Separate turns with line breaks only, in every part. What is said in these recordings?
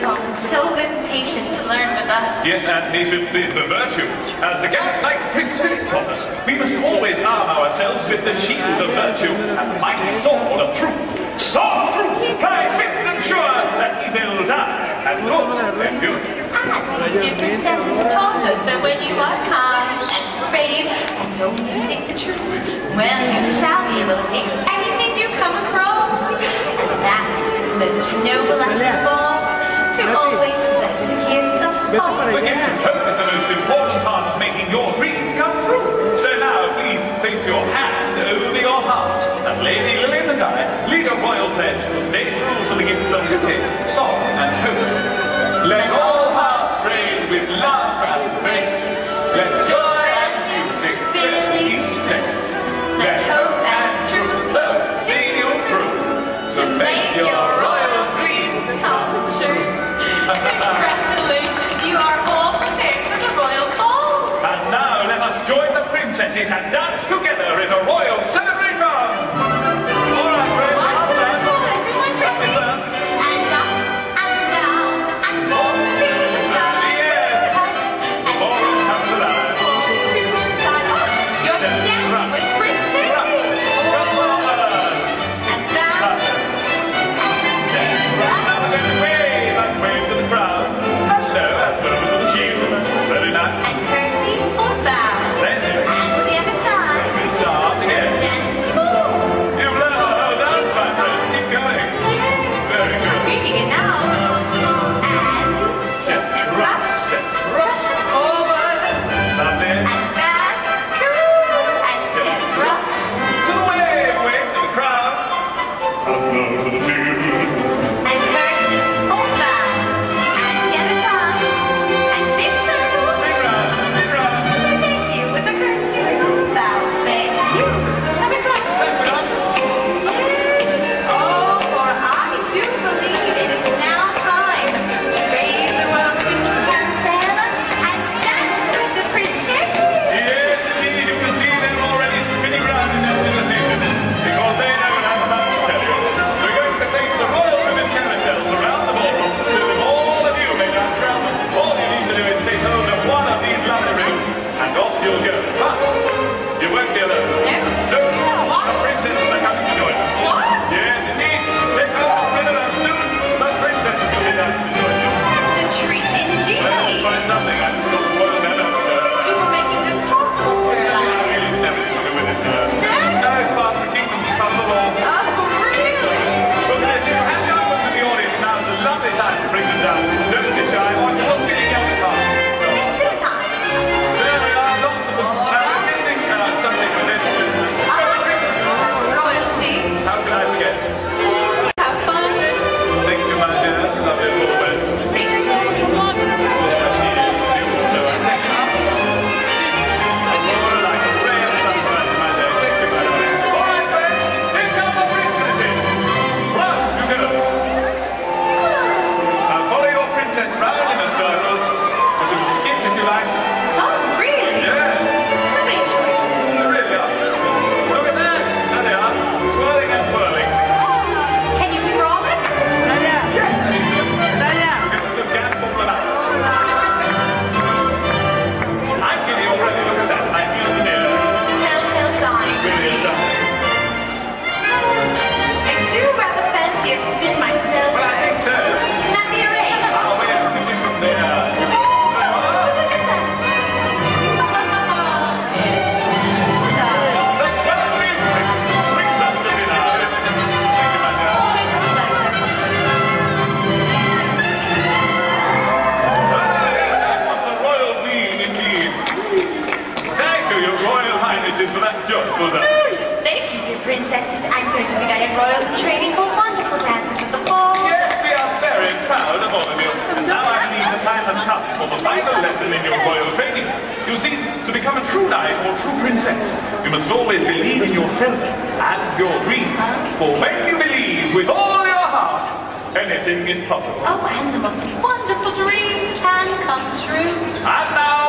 Bangkok so impatient patient to learn with us.
Yes, and native the virtue. As the gallant Prince Philip taught us, we must always arm ourselves with the shield of virtue and mighty sword of truth. Sword truth, thy fit and sure that he die and good and beauty.
And ah, these two princesses taught us that when you are kind and brave and only speak the truth, well, you shall be able to face anything you come across. And that is the most noble lesson always execute But giving hope
is. The most important part of making your dreams come true. So now, please place your hand over your heart. As Lady Lillian and I lead a royal pledge to state rules for the gifts of
the
que vital lesson in your royal training. You see, to become a true knight or true princess, you must always believe in yourself and your dreams. For when you believe with all your heart, anything is possible.
Oh, and the most wonderful dreams can come true.
And now,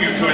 at an